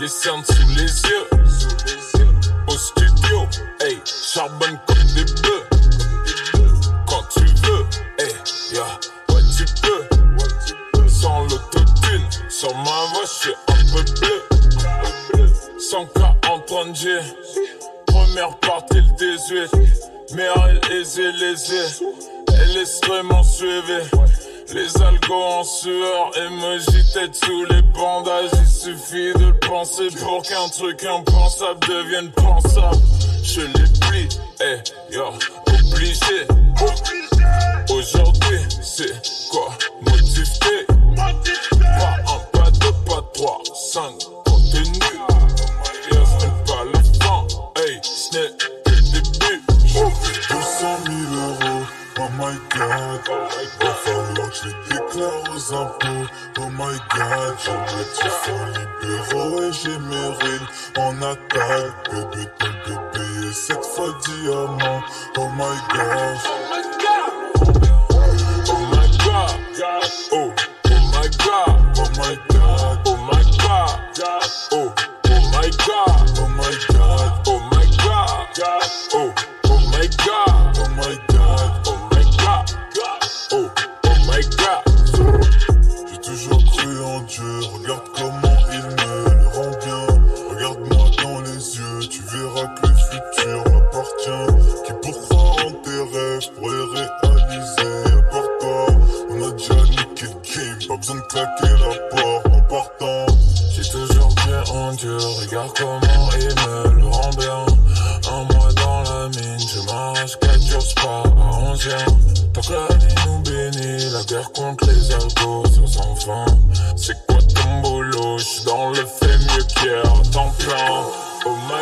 les cernes sous les yeux. Au studio, hey, charbonne comme des bœufs. Quand tu veux, hey, yeah, ouais, tu peux. Sans l'autotune, sur ma voix, je suis un peu bleu. 140 G, première partie le 18. Mère, elle aisée, lésée, elle est extrêmement suivie. Les algos en sueur, emoji tête sous les bandages. Il suffit de penser pour qu'un truc impensable devienne pensable. Je les plie, eh, yo, my god. Falloir que je les déclare aux impôts, oh my god. J'ai mes titres en libéraux et j'ai mes rings en attaque. Bébé, ton bébé est cette fois diamant, oh my god. Oh my god, oh, oh my god, Oh my god, oh my god, oh, oh my god, oh my god, oh oh Regarde comment il me le rend bien. Regarde-moi dans les yeux, tu verras que le futur m'appartient. Qui pour croire en tes rêves, pour les réaliser, à part toi, on a déjà niqué le game, pas besoin de claquer la porte en partant. J'ai toujours bien en Dieu, regarde comment il me le rend bien. Un mois dans la mine, je m'arrache 4 jours pas à 11 Tant que la vie nous bénit, la guerre contre les algos sans